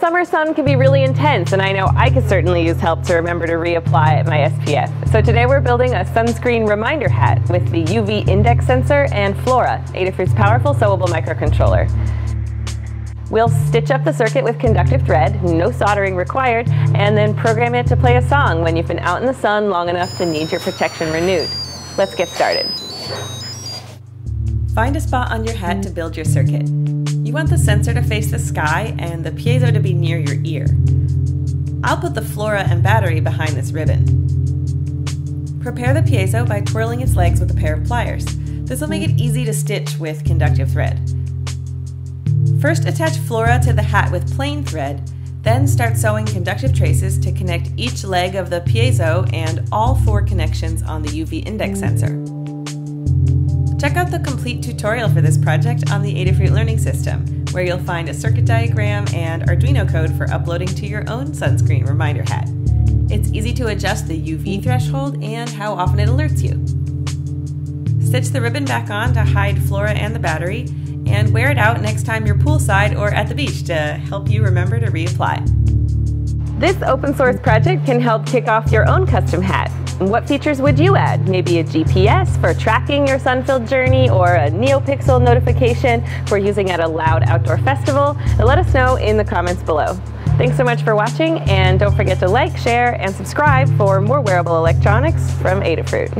summer sun can be really intense, and I know I could certainly use help to remember to reapply my SPF. So today we're building a sunscreen reminder hat with the UV index sensor and Flora, Adafruit's powerful sewable microcontroller. We'll stitch up the circuit with conductive thread, no soldering required, and then program it to play a song when you've been out in the sun long enough to need your protection renewed. Let's get started. Find a spot on your hat to build your circuit. You want the sensor to face the sky and the piezo to be near your ear. I'll put the Flora and battery behind this ribbon. Prepare the piezo by twirling its legs with a pair of pliers. This will make it easy to stitch with conductive thread. First attach Flora to the hat with plain thread, then start sewing conductive traces to connect each leg of the piezo and all four connections on the UV index sensor. Check out the complete tutorial for this project on the Adafruit Learning System, where you'll find a circuit diagram and Arduino code for uploading to your own sunscreen reminder hat. It's easy to adjust the UV threshold and how often it alerts you. Stitch the ribbon back on to hide Flora and the battery, and wear it out next time you're poolside or at the beach to help you remember to reapply. This open source project can help kick off your own custom hat. What features would you add? Maybe a GPS for tracking your sun-filled journey or a NeoPixel notification for using at a loud outdoor festival? Let us know in the comments below. Thanks so much for watching and don't forget to like, share, and subscribe for more wearable electronics from Adafruit.